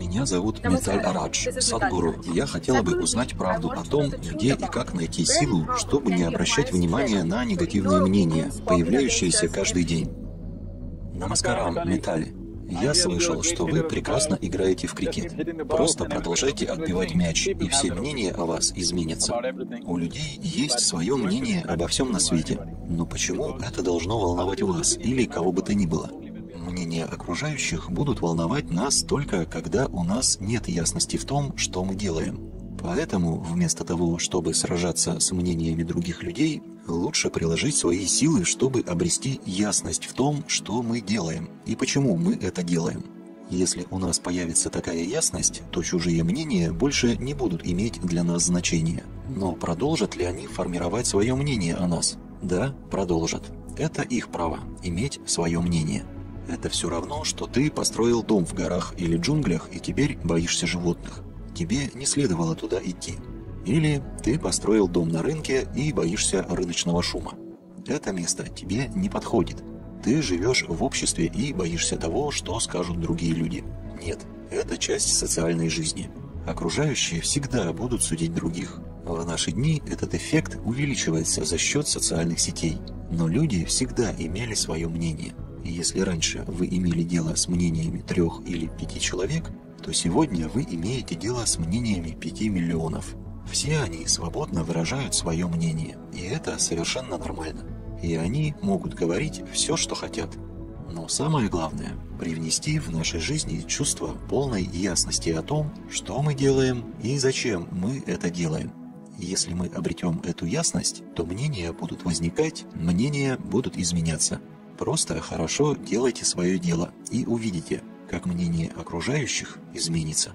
Меня зовут Металь Арадж, Садгуру. Я хотела бы узнать правду о том, где и как найти силу, чтобы не обращать внимания на негативные мнения, появляющиеся каждый день. Намаскарам, Металь. Я слышал, что вы прекрасно играете в крикет. Просто продолжайте отбивать мяч, и все мнения о вас изменятся. У людей есть свое мнение обо всем на свете. Но почему это должно волновать вас или кого бы то ни было? Мнения окружающих будут волновать нас только когда у нас нет ясности в том, что мы делаем. Поэтому, вместо того, чтобы сражаться с мнениями других людей, лучше приложить свои силы, чтобы обрести ясность в том, что мы делаем и почему мы это делаем. Если у нас появится такая ясность, то чужие мнения больше не будут иметь для нас значения. Но продолжат ли они формировать свое мнение о нас? Да, продолжат. Это их право – иметь свое мнение. Это все равно, что ты построил дом в горах или джунглях и теперь боишься животных. Тебе не следовало туда идти. Или ты построил дом на рынке и боишься рыночного шума. Это место тебе не подходит. Ты живешь в обществе и боишься того, что скажут другие люди. Нет, это часть социальной жизни. Окружающие всегда будут судить других. В наши дни этот эффект увеличивается за счет социальных сетей. Но люди всегда имели свое мнение – если раньше вы имели дело с мнениями трех или пяти человек, то сегодня вы имеете дело с мнениями пяти миллионов. Все они свободно выражают свое мнение, и это совершенно нормально. И они могут говорить все, что хотят. Но самое главное – привнести в нашей жизни чувство полной ясности о том, что мы делаем и зачем мы это делаем. Если мы обретем эту ясность, то мнения будут возникать, мнения будут изменяться. Просто хорошо делайте свое дело и увидите, как мнение окружающих изменится.